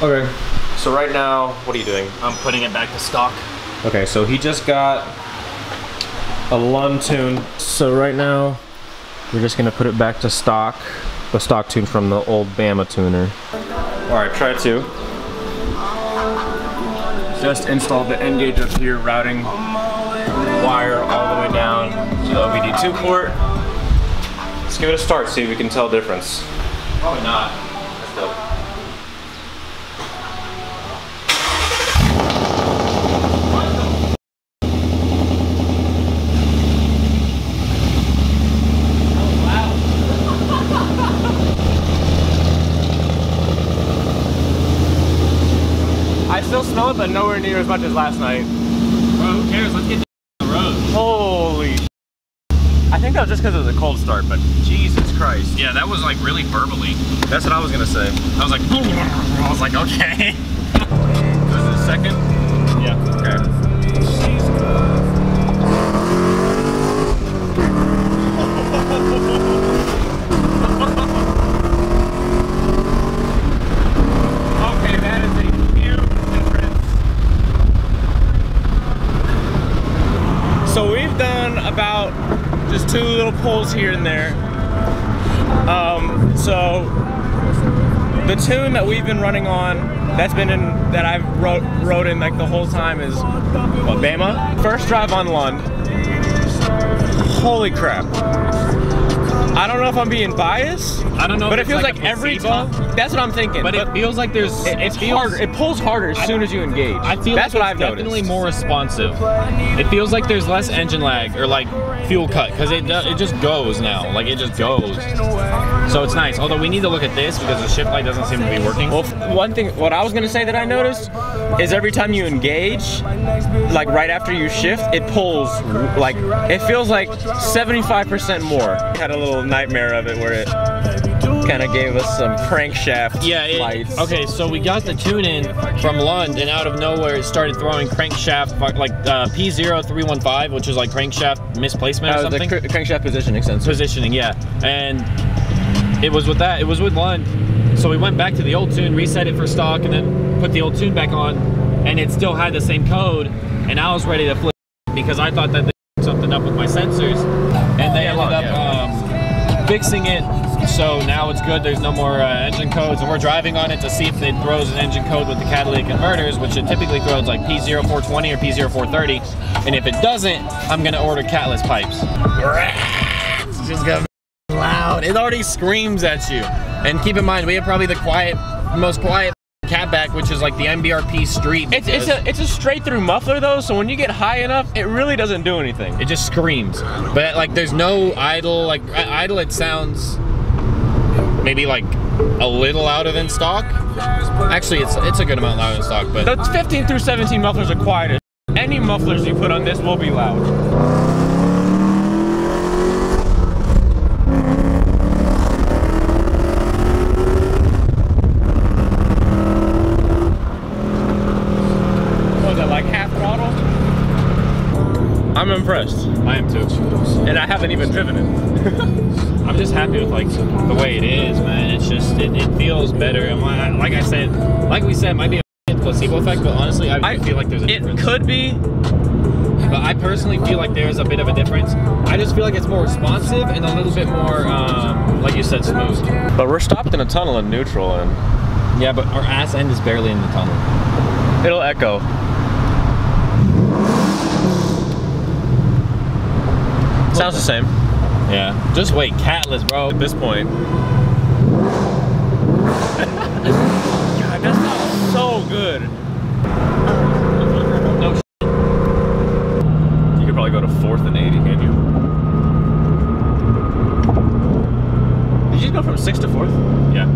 Okay. So right now, what are you doing? I'm putting it back to stock. Okay, so he just got a Lund tune. So right now, we're just gonna put it back to stock. The stock tune from the old Bama tuner. All right, try two. Just installed the N gauge up here, routing wire all the way down to the OBD2 port. Let's give it a start, see if we can tell the difference. Probably not. I still smell it, but nowhere near as much as last night. Bro, who cares? Let's get the road. Holy I think that was just because it was a cold start, but Jesus Christ. Yeah, that was like really burbly. That's what I was gonna say. I was like, I was like, okay. This is the second? About just two little pulls here and there. Um, so the tune that we've been running on, that's been in that I've wrote wrote in like the whole time is what Bama. First drive on Lund. Holy crap. I don't know if I'm being biased, I don't know. but if it feels like, like, every time. That's what I'm thinking. But it feels like there's. it, it's feels, harder. It pulls harder as soon as you engage. I feel that's like what it's I've definitely noticed. more responsive. It feels like there's less engine lag or like fuel cut because it it just goes now. Like it just goes. So it's nice. Although we need to look at this because the shift light doesn't seem to be working. Well, one thing, what I was gonna say that I noticed is every time you engage, like right after you shift, it pulls, like, it feels like 75% more. Had a little nightmare of it where it kind of gave us some crankshaft Yeah, it, lights. okay, so we got the tune in from Lund, and out of nowhere it started throwing crankshaft, like uh, P0315, which is like crankshaft misplacement or the something. cr- crankshaft positioning sensor. Positioning, yeah. And it was with that, it was with Lund. So we went back to the old tune, reset it for stock, and then put the old tune back on, and it still had the same code, and I was ready to flip because I thought that they something up with my sensors, and they ended up um, fixing it. So now it's good. There's no more uh, engine codes, and we're driving on it to see if it throws an engine code with the catalytic converters, which it typically throws like P0420 or P0430. And if it doesn't, I'm gonna order catless pipes. Just be loud. It already screams at you. And keep in mind, we have probably the quiet, most quiet catback, which is like the MBRP street. It's, it's a it's a straight through muffler though, so when you get high enough, it really doesn't do anything. It just screams. But like, there's no idle. Like idle, it sounds maybe like a little louder than stock. Actually, it's it's a good amount louder than stock. But The 15 through 17 mufflers are quiet. as Any mufflers you put on this will be loud. Was it like half throttle? I'm impressed, I am too. and I haven't even driven it. I'm just happy with like the way it is, man. It's just it, it feels better. And like like I said, like we said, it might be a placebo effect, but honestly, I, I feel like there's a It difference. could be. But I personally feel like there's a bit of a difference. I just feel like it's more responsive and a little bit more, um, like you said, smooth. But we're stopped in a tunnel in neutral, and Yeah, but our ass end is barely in the tunnel. it'll echo. Sounds the same. Yeah. Just wait, catless, bro. At this point. God, that so good. No sh- You could probably go to fourth and 80, can't you? Did you just go from sixth to fourth? Yeah.